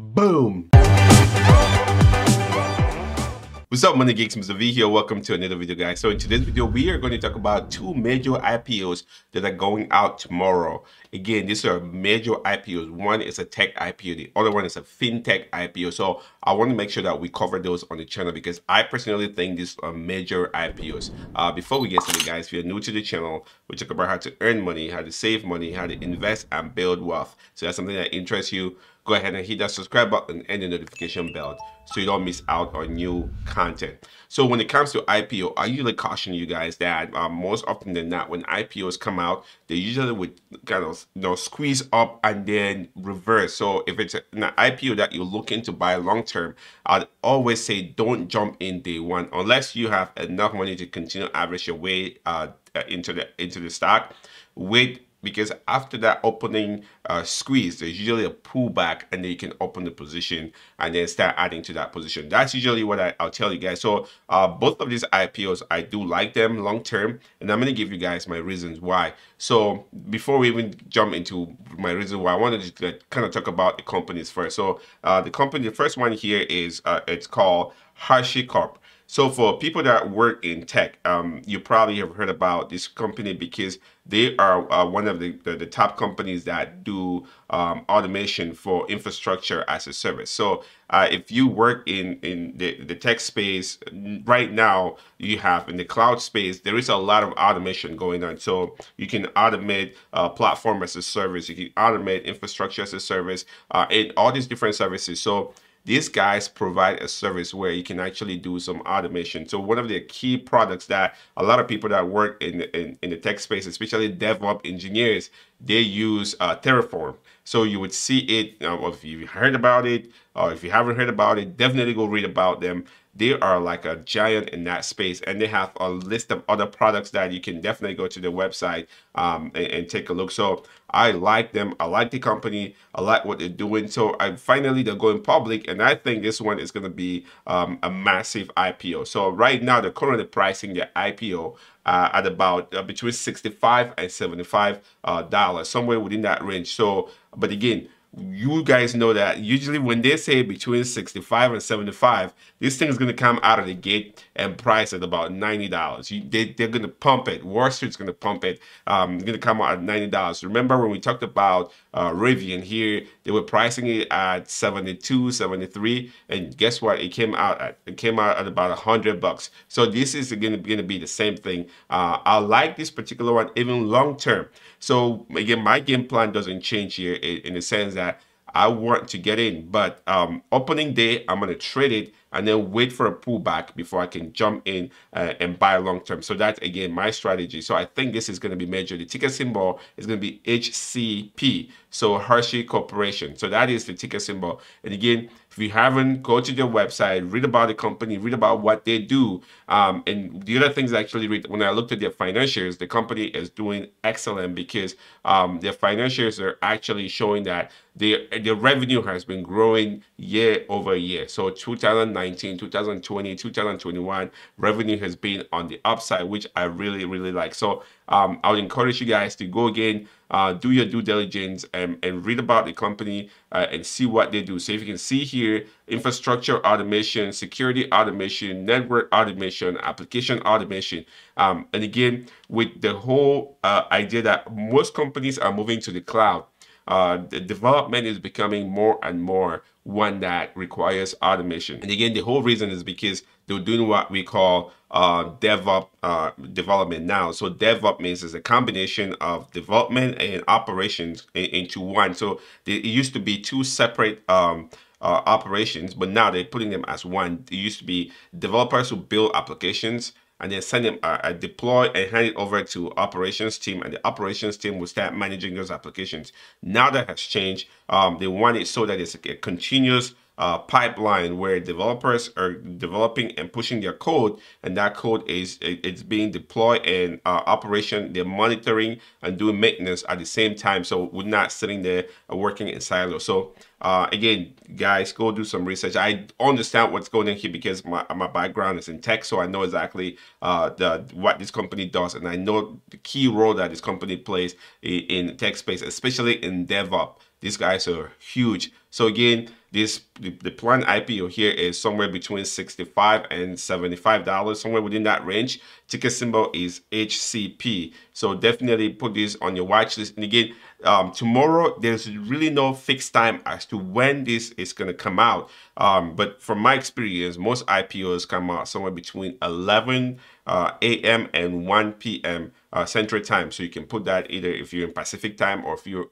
Boom. What's up money geeks, Mr. V here. Welcome to another video guys. So in today's video, we are going to talk about two major IPOs that are going out tomorrow. Again, these are major IPOs. One is a tech IPO, the other one is a fintech IPO. So I want to make sure that we cover those on the channel because I personally think these are major IPOs. Uh, before we get started guys, if you're new to the channel, we talk about how to earn money, how to save money, how to invest and build wealth. So that's something that interests you, go ahead and hit that subscribe button and the notification bell so you don't miss out on new content. So when it comes to IPO, I usually caution you guys that uh, most often than not, when IPOs come out, they usually would kind of you know squeeze up and then reverse. So if it's an IPO that you're looking to buy long term, I'd always say don't jump in day one unless you have enough money to continue average your way uh, into the into the stock. Wait because after that opening uh, squeeze, there's usually a pullback and then you can open the position and then start adding to that position. That's usually what I, will tell you guys. So uh, both of these IPOs, I do like them long term and I'm going to give you guys my reasons why. So before we even jump into my reasons why, I wanted to kind of talk about the companies first. So uh, the company, the first one here is, uh, it's called HashiCorp. So for people that work in tech, um, you probably have heard about this company because they are uh, one of the, the, the, top companies that do um, automation for infrastructure as a service. So uh, if you work in, in the, the tech space right now, you have in the cloud space, there is a lot of automation going on. So you can automate uh, platform as a service, you can automate infrastructure as a service, uh, and all these different services. So these guys provide a service where you can actually do some automation. So one of the key products that a lot of people that work in, in, in the tech space, especially DevOps engineers, they use uh, Terraform. So you would see it, uh, if you heard about it, or if you haven't heard about it, definitely go read about them they are like a giant in that space and they have a list of other products that you can definitely go to the website um, and, and, take a look. So i like them. I like the company. I like what they're doing. So i finally they're going public and i think this one is going to be um, a massive ipo so right now they're currently pricing their ipo uh, at about uh, between 65 and 75 uh, dollars somewhere within that range. So but again you guys know that usually when they say between 65 and 75 this thing is going to come out of the gate and price at about $90 you, they, they're going to pump it. Wall street's going to pump it um, going to come out at $90 remember when we talked about uh, rivian here they were pricing it at 72 73 and guess what? It came out at it came out at about 100 bucks. So this is going to, going to be the same thing. Uh, i like this particular one even long term. So again my game plan doesn't change here in, in the sense that I want to get in, but um, opening day, I'm going to trade it and then wait for a pullback before I can jump in uh, and buy long term. So that's again my strategy. So I think this is going to be major. The ticker symbol is going to be HCP, so Hashi Corporation. So that is the ticker symbol. And again, if you haven't, go to their website, read about the company, read about what they do. Um, and the other things I actually read when I looked at their financials, the company is doing excellent because um, their financials are actually showing that their their revenue has been growing year over year. So 2019, 2020, 2021 revenue has been on the upside, which I really really like. So um, I would encourage you guys to go again, uh, do your due diligence and, and read about the company uh, and see what they do. So if you can see here, infrastructure automation, security automation, network automation, application automation. Um, and again, with the whole uh, idea that most companies are moving to the cloud, uh, the development is becoming more and more one that requires automation. And again, the whole reason is because they're doing what we call uh, DevOps uh, development now. So DevOps means it's a combination of development and operations in, into one. So it used to be two separate um, uh, operations, but now they're putting them as one. It used to be developers who build applications and then send them uh, deploy and hand it over to operations team and the operations team will start managing those applications. Now that has changed um, they want it so that it's a continuous uh, pipeline where developers are developing and pushing their code and that code is it's being deployed and uh, operation they're monitoring and doing maintenance at the same time so we're not sitting there working in silos so uh, again guys go do some research. I understand what's going on here because my, my background is in tech so i know exactly uh, the what this company does and i know the key role that this company plays in, in tech space especially in devops. These guys are huge. So again this the, the planned IPO here is somewhere between 65 and 75 dollars, somewhere within that range. Ticker symbol is HCP. So definitely put this on your watch list. And again, um, tomorrow there's really no fixed time as to when this is going to come out. Um, but from my experience, most IPOs come out somewhere between 11 uh, a.m. and 1 p.m. Uh, Central Time. So you can put that either if you're in Pacific Time or if you're,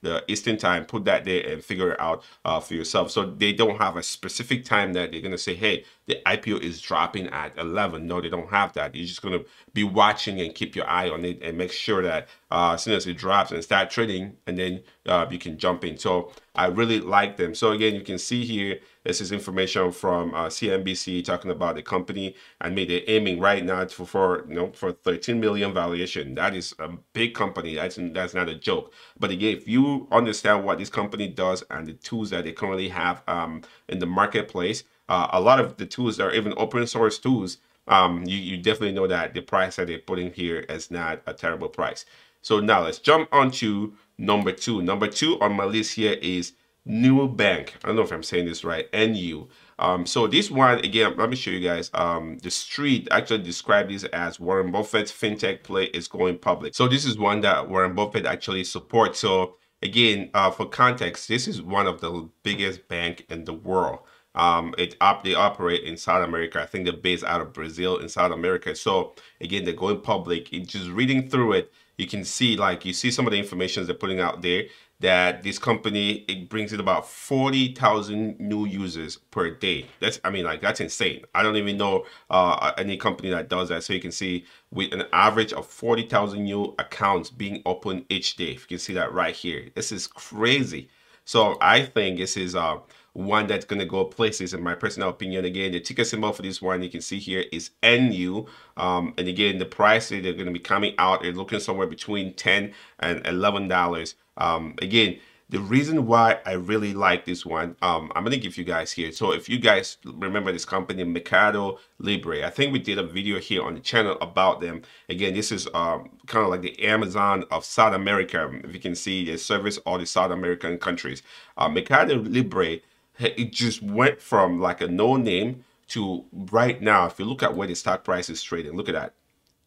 the Eastern Time, put that there and figure it out uh, for yourself. So they don't have a specific time that they're going to say, hey, the IPO is dropping at 11. No, they don't have that. You're just going to be watching and keep your eye on it and make sure that uh, as soon as it drops and start trading, and then uh, you can jump in. So I really like them. So again, you can see here, this is information from uh, CNBC talking about the company and me. They're aiming right now for, for you know for 13 million valuation. That is a big company. That's that's not a joke. But again, if you understand what this company does and the tools that they currently have um, in the marketplace, uh, a lot of the tools are even open source tools. Um, you, you definitely know that the price that they're putting here is not a terrible price. So now let's jump on to number two. Number two on my list here is Nubank. I don't know if I'm saying this right. NU. Um, so this one, again, let me show you guys. Um, the street actually described this as Warren Buffett's fintech play is going public. So this is one that Warren Buffett actually supports. So again, uh, for context, this is one of the biggest bank in the world. Um, it op they operate in South America. I think they're based out of Brazil in South America. So again, they're going public. Just reading through it, you can see like you see some of the information they're putting out there that this company it brings in about 40,000 new users per day. That's I mean like that's insane. I don't even know uh, any company that does that. So you can see with an average of 40,000 new accounts being opened each day. If you can see that right here. This is crazy. So I think this is uh one that's going to go places in my personal opinion again the ticker symbol for this one you can see here is nu um, and again the price they're going to be coming out they're looking somewhere between 10 and 11 dollars um, again the reason why I really like this one, um, I'm going to give you guys here. So if you guys remember this company, Mercado Libre, I think we did a video here on the channel about them. Again, this is um, kind of like the Amazon of South America. If you can see, they service all the South American countries. Uh, Mercado Libre it just went from like a no name to right now. If you look at where the stock price is trading, look at that,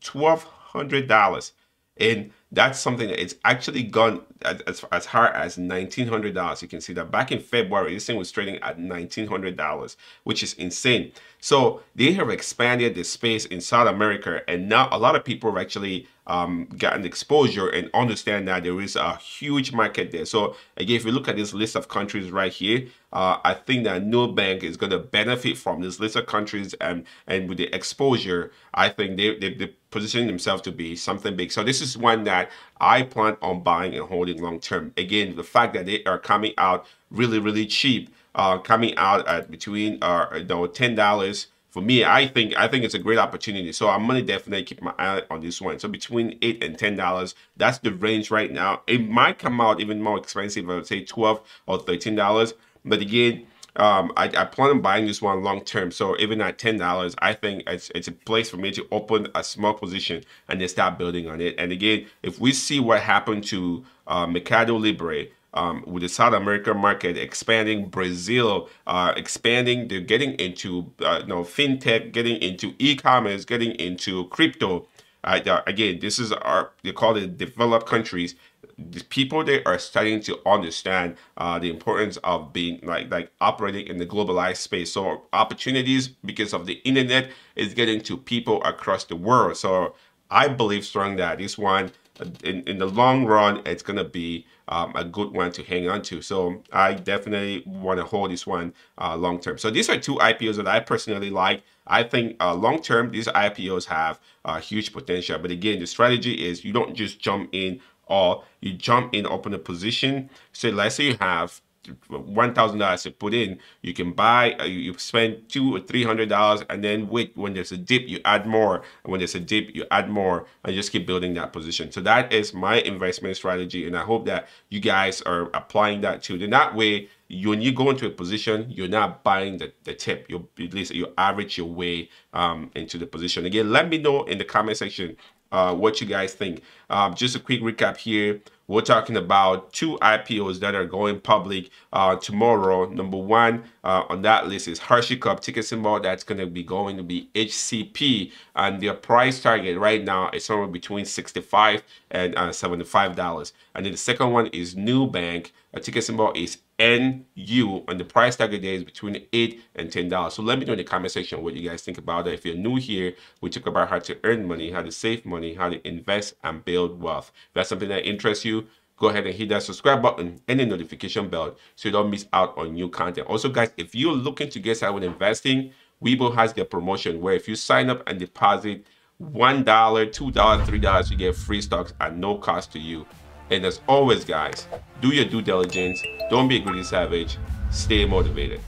twelve hundred dollars, and that's something that it's actually gone as, as high as $1,900. You can see that back in February, this thing was trading at $1,900, which is insane. So they have expanded the space in South America, and now a lot of people have actually um, gotten exposure and understand that there is a huge market there. So again, if you look at this list of countries right here, uh, I think that Nubank is going to benefit from this list of countries and and with the exposure, I think they, they, they position themselves to be something big. So this is one that I plan on buying and holding long term. Again, the fact that they are coming out really, really cheap, uh, coming out at between uh, you know, ten dollars. For me, I think I think it's a great opportunity. So I'm gonna definitely keep my eye on this one. So between eight and ten dollars, that's the range right now. It might come out even more expensive. I would say twelve or thirteen dollars. But again, um, I, I, plan on buying this one long term. So even at ten dollars, I think it's it's a place for me to open a small position and then start building on it. And again, if we see what happened to uh, Mercado Libre. Um, with the South American market expanding, Brazil uh, expanding, they're getting into uh, you know fintech, getting into e-commerce, getting into crypto. Uh, again, this is our they call it developed countries the people they are starting to understand uh, the importance of being like like operating in the globalized space. So opportunities because of the internet is getting to people across the world. So I believe strong that this one in, in the long run, it's to be um, a good one to hang on to. So I definitely want to hold this one uh, long term. So these are two IPOs that I personally like. I think uh, long term, these IPOs have uh, huge potential. But again, the strategy is you don't just jump in or you jump in, open a position. So let's say you have one thousand dollars to put in you can buy uh, you, spend two or three hundred dollars and then wait when there's a dip you add more. And when there's a dip you add more. And just keep building that position. So that is my investment strategy and i hope that you guys are applying that too. Then that way you, when you go into a position you're not buying the, the tip. You at least you average your way um, into the position. Again let me know in the comment section uh, what you guys think. Um, just a quick recap here. We're talking about two IPOs that are going public uh, tomorrow. Number one uh, on that list is HashiCorp ticket symbol. That's going to be going to be HCP, and their price target right now is somewhere between 65 and uh, 75 dollars. And then the second one is Nubank. A ticket symbol is And the price target there is between eight and ten dollars. So let me know in the comment section what you guys think about it. If you're new here, we talk about how to earn money, how to save money, how to invest and build wealth. If that's something that interests you, go ahead and hit that subscribe button and the notification bell so you don't miss out on new content. Also, guys, if you're looking to get started with investing, Webull has their promotion where if you sign up and deposit $1, $2, $3, you get free stocks at no cost to you. And as always, guys, do your due diligence. Don't be a greedy savage. Stay motivated.